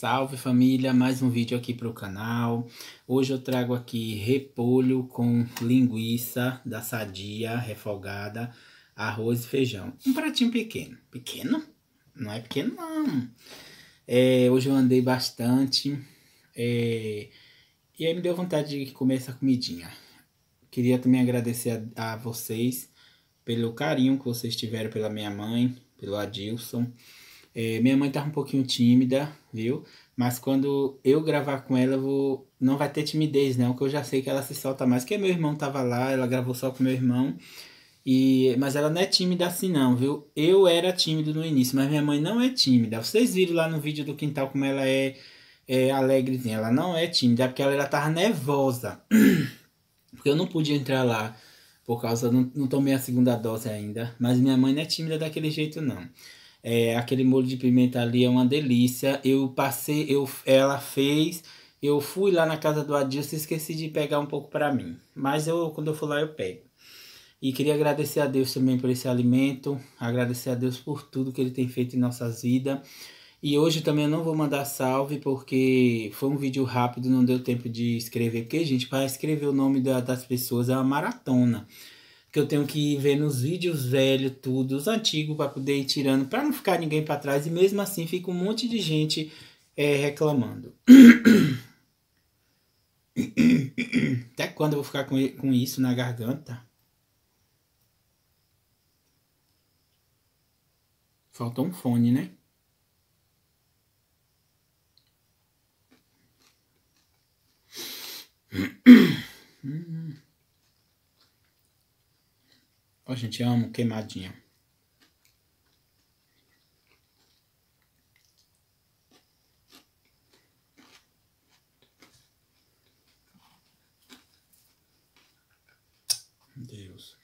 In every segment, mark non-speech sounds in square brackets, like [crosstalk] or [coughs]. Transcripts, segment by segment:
salve família, mais um vídeo aqui para o canal. Hoje eu trago aqui repolho com linguiça da sadia, refogada, arroz e feijão. Um pratinho pequeno. Pequeno? Não é pequeno não. É, hoje eu andei bastante é, e aí me deu vontade de comer essa comidinha. Queria também agradecer a, a vocês pelo carinho que vocês tiveram pela minha mãe, pelo Adilson. É, minha mãe tá um pouquinho tímida, viu? Mas quando eu gravar com ela, vou... não vai ter timidez, não, porque eu já sei que ela se solta mais. Porque meu irmão tava lá, ela gravou só com meu irmão. E... Mas ela não é tímida assim, não, viu? Eu era tímido no início, mas minha mãe não é tímida. Vocês viram lá no vídeo do quintal como ela é, é alegrezinha. Ela não é tímida, é porque ela, ela tava nervosa. [clears throat] porque eu não podia entrar lá por causa. Não, não tomei a segunda dose ainda. Mas minha mãe não é tímida daquele jeito, não. É, aquele molho de pimenta ali é uma delícia. Eu passei, eu, ela fez, eu fui lá na casa do Adilson e esqueci de pegar um pouco para mim. Mas eu, quando eu for lá, eu pego. E queria agradecer a Deus também por esse alimento, agradecer a Deus por tudo que Ele tem feito em nossas vidas. E hoje também eu não vou mandar salve porque foi um vídeo rápido, não deu tempo de escrever. Porque, gente, para escrever o nome da, das pessoas é uma maratona que eu tenho que ver nos vídeos velhos, tudo, os antigos, para poder ir tirando, para não ficar ninguém para trás. E mesmo assim fica um monte de gente é, reclamando. [coughs] Até quando eu vou ficar com, com isso na garganta? Faltou um fone, né? [coughs] hum. Ó, gente, amo queimadinha. Deus.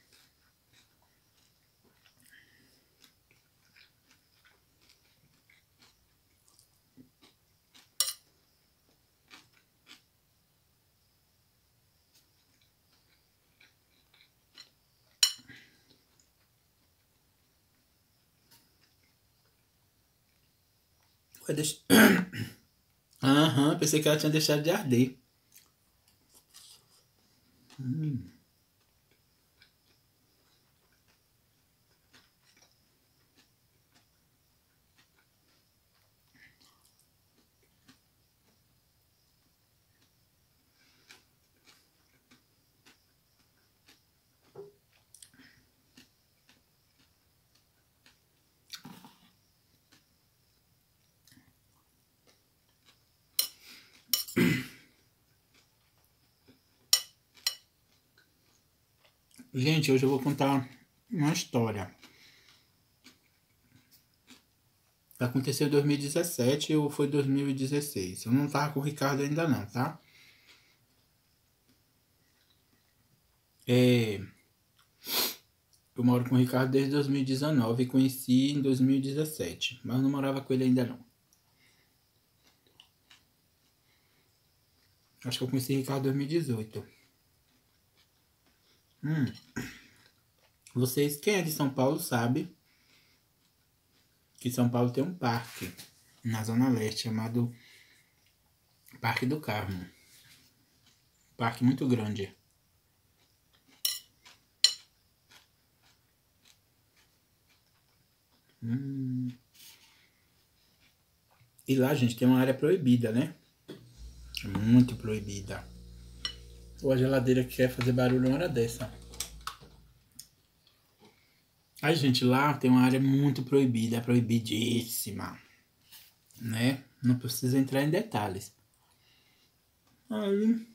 Vai deixar. [coughs] Aham, pensei que ela tinha deixado de arder. Hum. Gente, hoje eu vou contar uma história. Aconteceu em 2017 ou foi 2016? Eu não tava com o Ricardo ainda não, tá? É... Eu moro com o Ricardo desde 2019 e conheci em 2017, mas não morava com ele ainda não. Acho que eu conheci o Ricardo em 2018. Hum. Vocês, quem é de São Paulo, sabe que São Paulo tem um parque na Zona Leste chamado Parque do Carmo. Parque muito grande. Hum. E lá, gente, tem uma área proibida, né? Muito proibida. Ou a geladeira que quer fazer barulho uma hora dessa. Ai, gente, lá tem uma área muito proibida, proibidíssima. Né? Não precisa entrar em detalhes. Aí.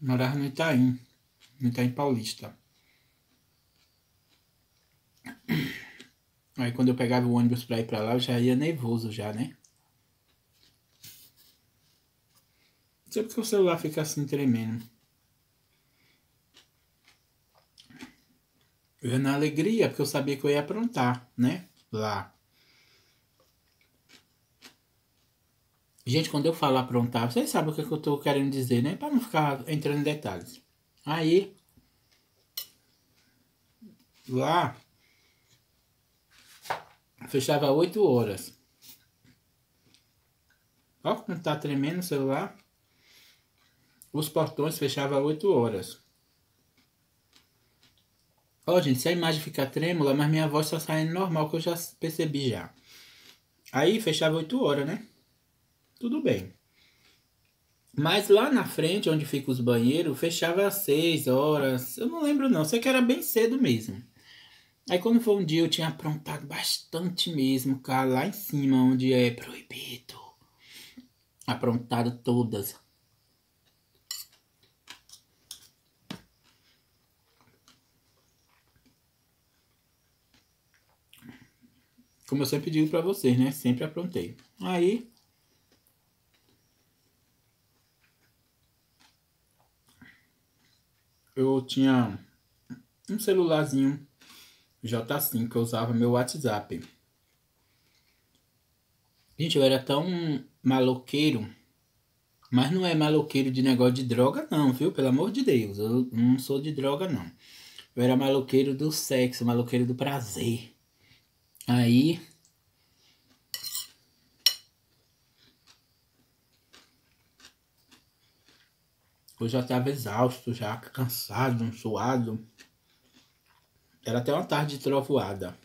Morava no Itaim. No Itaim Paulista. Aí quando eu pegava o ônibus pra ir pra lá, eu já ia nervoso já, né? Sempre que o celular fica assim tremendo. Eu ia na alegria, porque eu sabia que eu ia aprontar, né? Lá. Gente, quando eu falo aprontar, vocês sabem o que, é que eu tô querendo dizer, né? Para não ficar entrando em detalhes. Aí, lá, fechava 8 horas. Ó, como tá tremendo o celular. Os portões fechavam 8 horas. Ó, gente, se a imagem ficar trêmula, mas minha voz tá saindo normal, que eu já percebi já. Aí fechava 8 horas, né? Tudo bem. Mas lá na frente, onde fica os banheiros, fechava às 6 horas. Eu não lembro não, sei que era bem cedo mesmo. Aí quando foi um dia eu tinha aprontado bastante mesmo, cara, lá em cima, onde é proibido. Aprontado todas. Como eu sempre digo pra vocês, né? Sempre aprontei. Aí. Eu tinha um celularzinho J5 que eu usava meu WhatsApp. Gente, eu era tão maloqueiro. Mas não é maloqueiro de negócio de droga, não, viu? Pelo amor de Deus. Eu não sou de droga, não. Eu era maloqueiro do sexo, maloqueiro do prazer. Aí. Eu já estava exausto, já cansado, suado. Era até uma tarde de trovoada.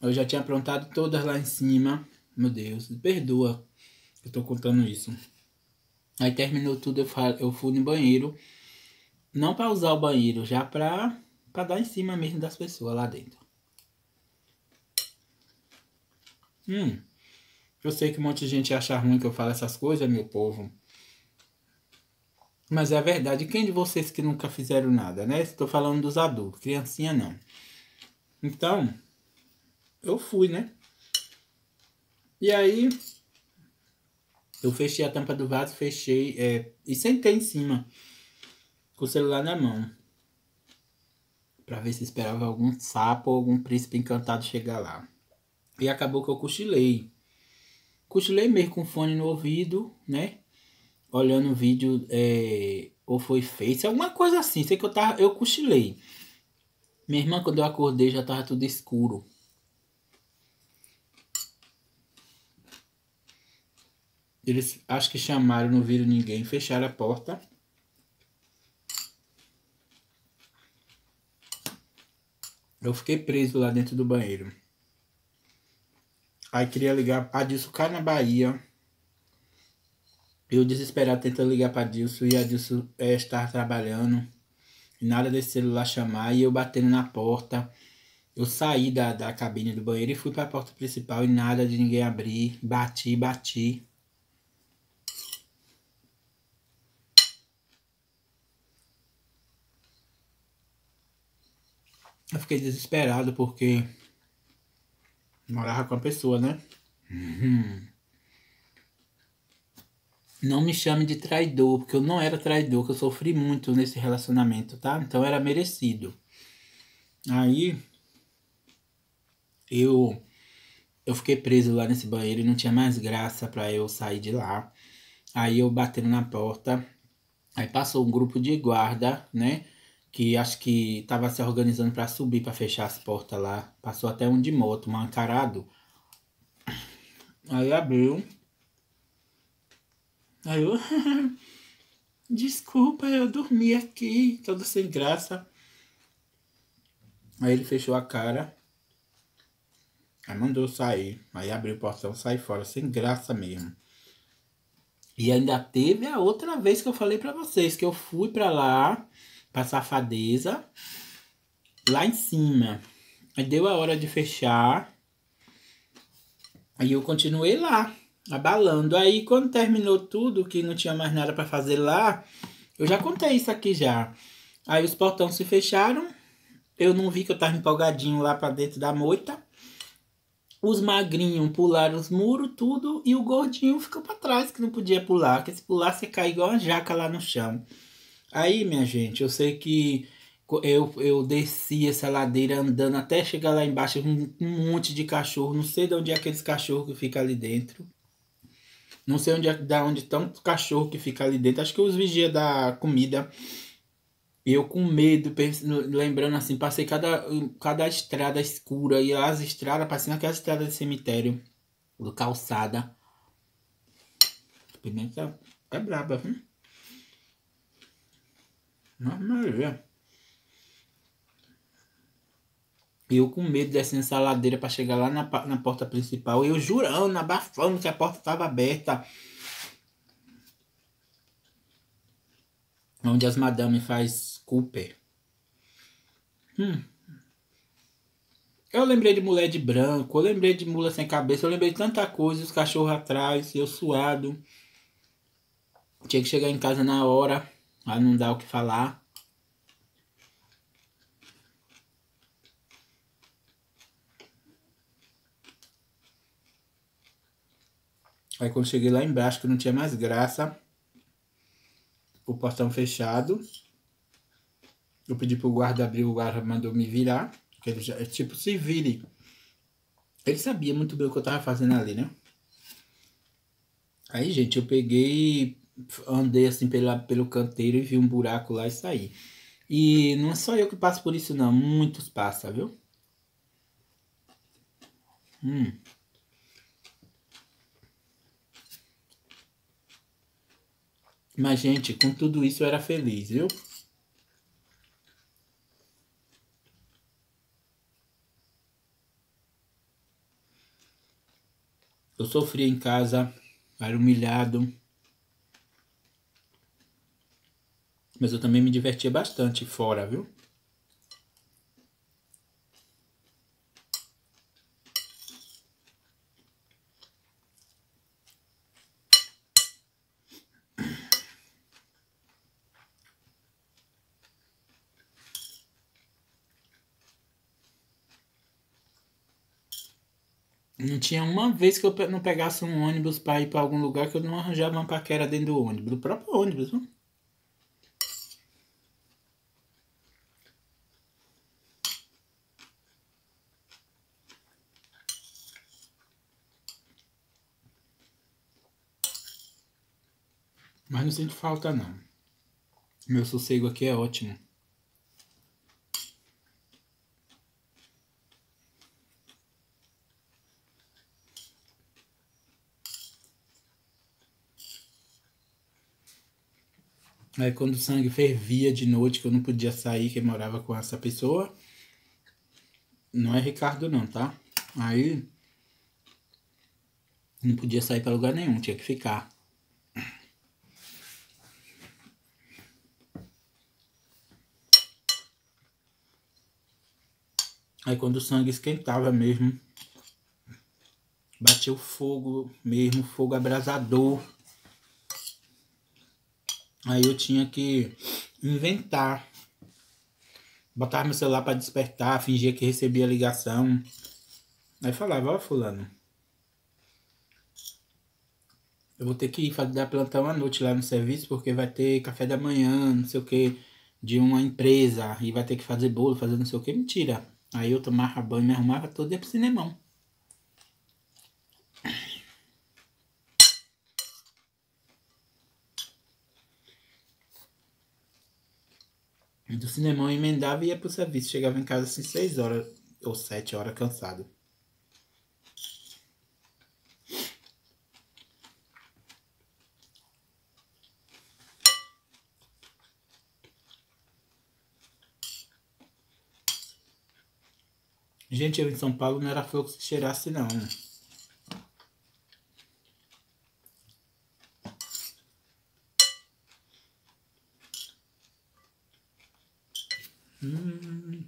Eu já tinha aprontado todas lá em cima. Meu Deus, perdoa. Eu tô contando isso. Aí terminou tudo, eu, eu fui no banheiro. Não para usar o banheiro, já para dar em cima mesmo das pessoas lá dentro. Hum. Eu sei que um monte de gente acha ruim que eu falo essas coisas, meu povo. Mas é verdade. Quem de vocês que nunca fizeram nada, né? Estou falando dos adultos, criancinha não. Então, eu fui, né? E aí, eu fechei a tampa do vaso, fechei é, e sentei em cima com o celular na mão. Pra ver se esperava algum sapo ou algum príncipe encantado chegar lá. E acabou que eu cochilei. Cochilei mesmo com fone no ouvido, né? Olhando o vídeo, é, ou foi Face, alguma coisa assim. Sei que eu tava, eu cochilei. Minha irmã, quando eu acordei, já tava tudo escuro. Eles acho que chamaram, não viram ninguém, fecharam a porta. Eu fiquei preso lá dentro do banheiro. Aí queria ligar pra Dilson cá na Bahia. Eu desesperado tentando ligar pra Dilson e a Dilson é, estar trabalhando. E nada desse celular chamar e eu batendo na porta. Eu saí da, da cabine do banheiro e fui pra porta principal e nada de ninguém abrir. Bati, bati. Eu fiquei desesperado porque morava com a pessoa, né? Uhum. Não me chame de traidor, porque eu não era traidor, que eu sofri muito nesse relacionamento, tá? Então era merecido. Aí eu eu fiquei preso lá nesse banheiro e não tinha mais graça para eu sair de lá. Aí eu batendo na porta, aí passou um grupo de guarda, né? Que acho que estava se organizando para subir para fechar as portas lá. Passou até um de moto, encarado. Aí abriu. Aí eu. [laughs] Desculpa, eu dormi aqui, todo sem graça. Aí ele fechou a cara. Aí mandou sair. Aí abriu o portão, saí fora, sem graça mesmo. E ainda teve a outra vez que eu falei para vocês que eu fui para lá pra safadeza lá em cima. Aí deu a hora de fechar. Aí eu continuei lá, abalando. Aí quando terminou tudo, que não tinha mais nada para fazer lá, eu já contei isso aqui já. Aí os portões se fecharam. Eu não vi que eu tava empolgadinho lá para dentro da moita. Os magrinhos pularam os muros, tudo, e o gordinho ficou para trás, que não podia pular, que se pular você cai igual uma jaca lá no chão. Aí, minha gente, eu sei que eu, eu desci essa ladeira andando até chegar lá embaixo com um monte de cachorro. Não sei de onde é aqueles cachorros que ficam ali dentro. Não sei onde é, da onde tanto cachorro que fica ali dentro. Acho que os vigia da comida. Eu com medo, pensando, lembrando assim, passei cada, cada estrada escura e as estradas, parecendo aquelas estradas de cemitério, do calçada. Pimenta é braba, viu? Maria. Eu com medo descendo essa ladeira para chegar lá na, na porta principal. Eu jurando, abafando que a porta estava aberta. Onde as madame faz Cooper. Hum. Eu lembrei de mulher de branco, eu lembrei de mula sem cabeça, eu lembrei de tanta coisa, os cachorros atrás, eu suado. Tinha que chegar em casa na hora, aí não dá o que falar. Aí quando cheguei lá embaixo, que não tinha mais graça, o portão fechado. Eu pedi pro guarda abrir, o guarda mandou me virar. Que ele já, tipo, se vire. Ele sabia muito bem o que eu tava fazendo ali, né? Aí, gente, eu peguei, andei assim pela, pelo canteiro e vi um buraco lá e saí. E não é só eu que passo por isso, não. Muitos passam, viu? Hum. Mas, gente, com tudo isso eu era feliz, viu? Eu sofria em casa, era humilhado. Mas eu também me divertia bastante fora, viu? Não tinha uma vez que eu não pegasse um ônibus para ir para algum lugar que eu não arranjava uma paquera dentro do ônibus, do próprio ônibus, viu? Mas não sinto falta não. Meu sossego aqui é ótimo. Aí quando o sangue fervia de noite, que eu não podia sair, que eu morava com essa pessoa. Não é Ricardo não, tá? Aí não podia sair para lugar nenhum, tinha que ficar. Aí quando o sangue esquentava mesmo, batia o fogo mesmo, fogo abrasador. Aí eu tinha que inventar. Botava meu celular para despertar, fingia que recebia ligação. Aí falava, ó fulano. Eu vou ter que fazer dar plantão à noite lá no serviço porque vai ter café da manhã, não sei o que, de uma empresa. E vai ter que fazer bolo, fazer não sei o que. Mentira. Aí eu tomava banho, me arrumava todo e ia pro cinemão. do cinema eu emendava e ia pro serviço. Chegava em casa assim seis horas ou sete horas cansado. Gente, eu em São Paulo não era fogo que cheirasse não. Hum.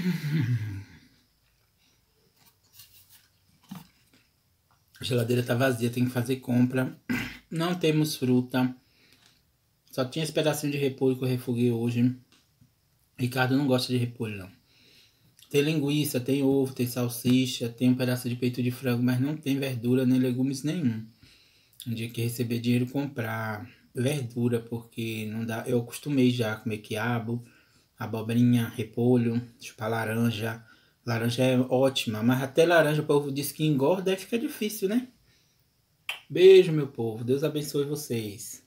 [laughs] A geladeira tá vazia, tem que fazer compra. Não temos fruta. Só tinha esse pedacinho de repolho que eu refoguei hoje. Ricardo não gosta de repolho, não. Tem linguiça, tem ovo, tem salsicha, tem um pedaço de peito de frango, mas não tem verdura nem legumes nenhum. Um dia que receber dinheiro comprar verdura, porque não dá. Eu acostumei já a comer quiabo, abobrinha, repolho, chupar laranja. Laranja é ótima, mas até laranja o povo diz que engorda, aí fica difícil, né? Beijo, meu povo. Deus abençoe vocês.